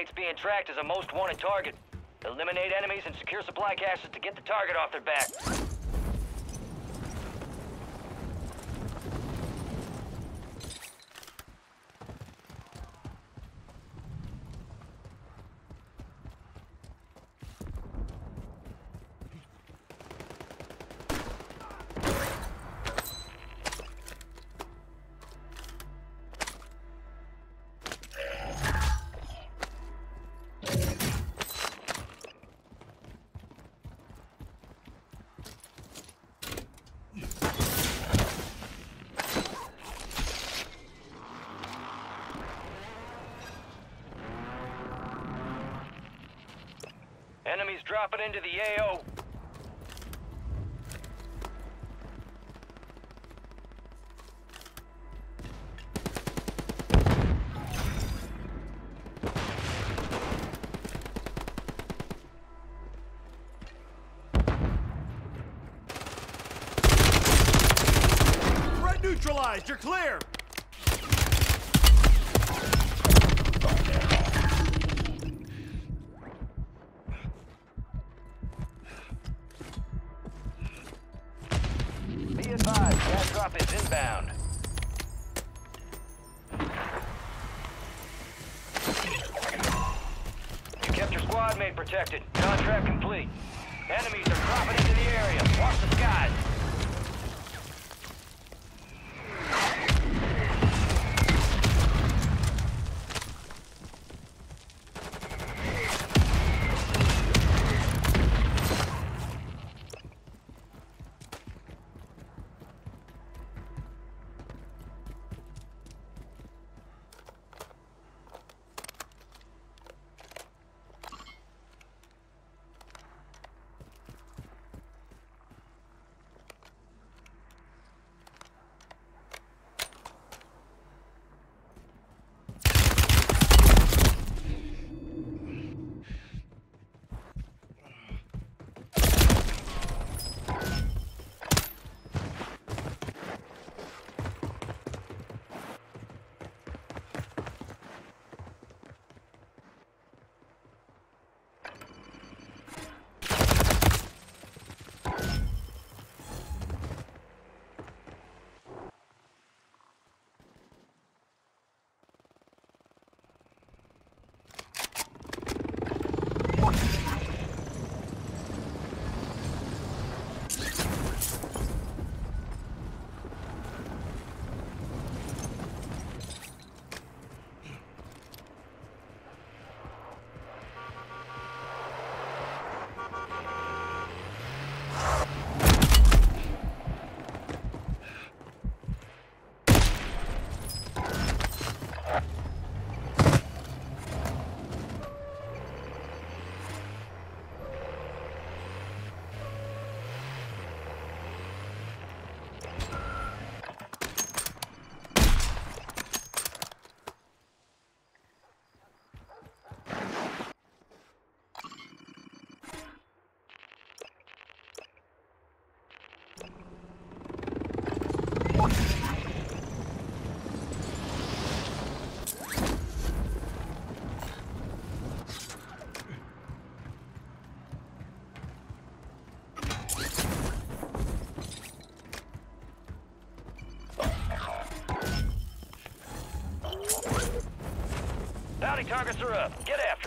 squad mates being tracked as a most wanted target. Eliminate enemies and secure supply caches to get the target off their back. Dropping into the AO. Neutralized! You're clear! Protected. Contract complete. Enemies are dropping into the area. Watch the skies. Targets are up. Get after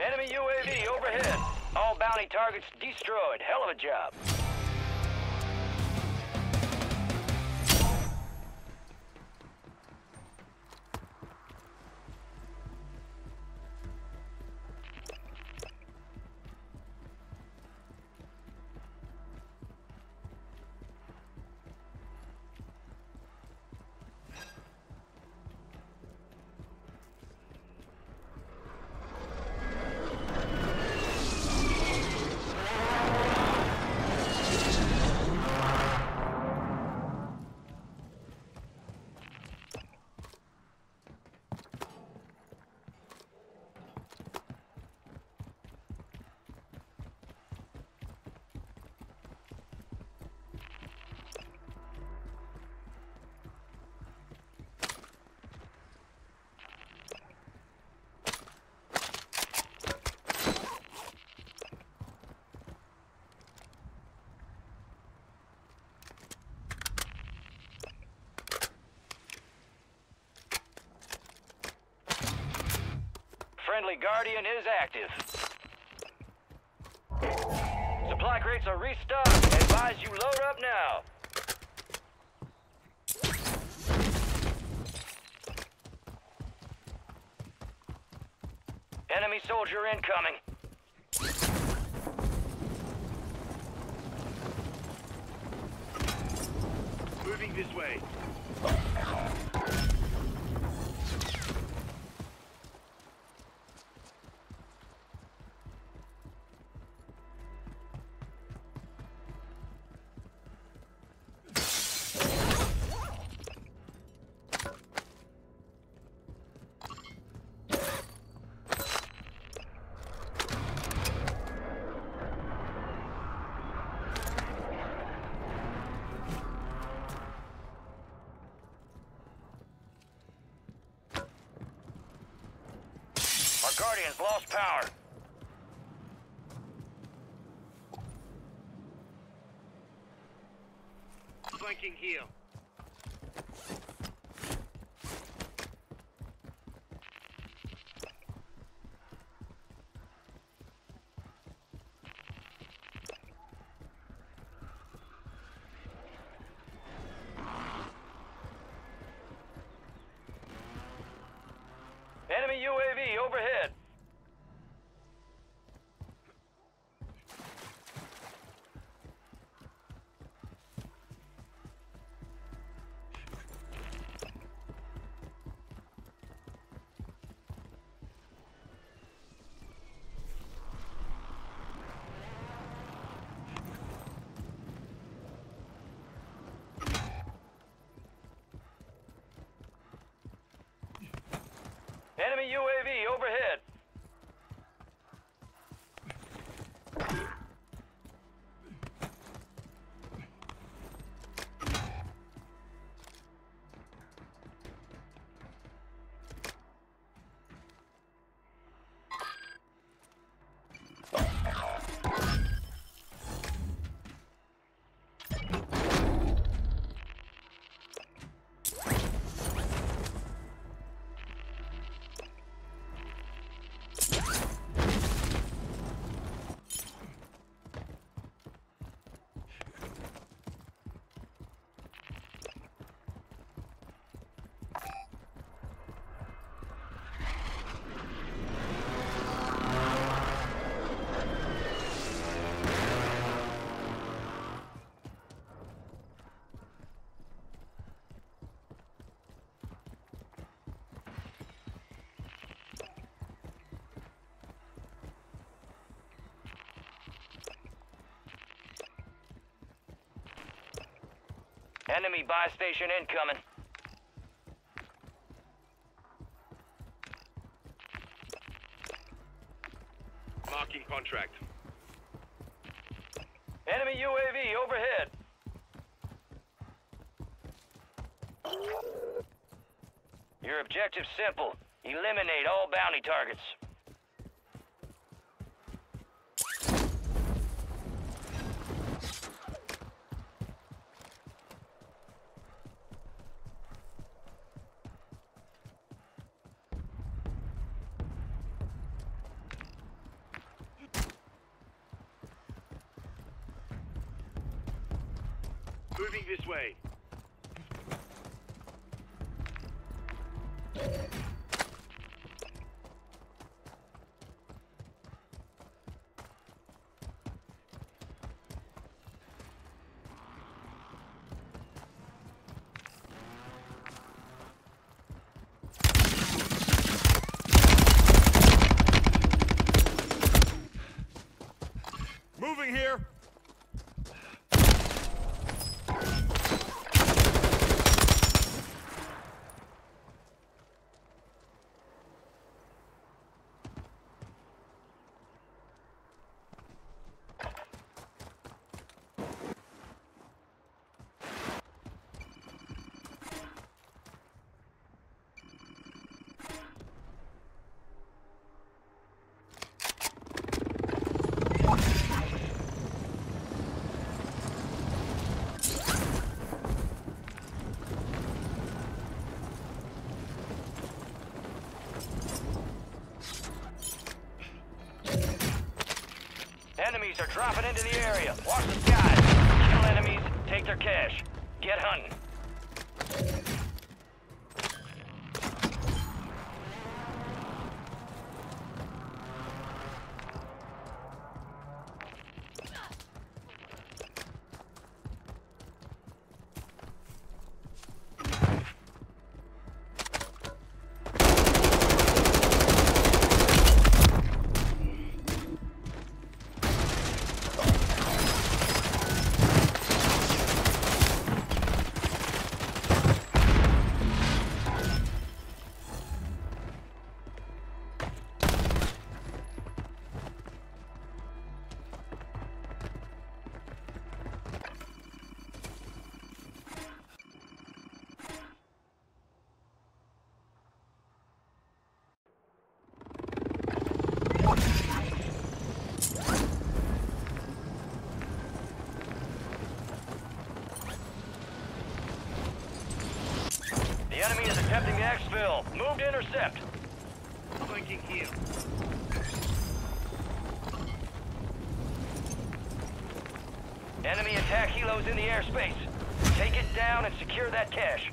Enemy UAV overhead. All bounty targets destroyed. Hell of a job. Friendly is active. Supply crates are restocked. Advise you load up now. Enemy soldier incoming. Moving this way. Guardians lost power. Flanking here. Enemy UAV overhead. UAV overhead. Enemy buy station incoming. Marking contract. Enemy UAV overhead. Your objective's simple. Eliminate all bounty targets. Moving this way. Moving here. Enemies are dropping into the area. Watch the skies. Kill enemies, take their cash. Get hunting. Enemy attack helos in the airspace. Take it down and secure that cache.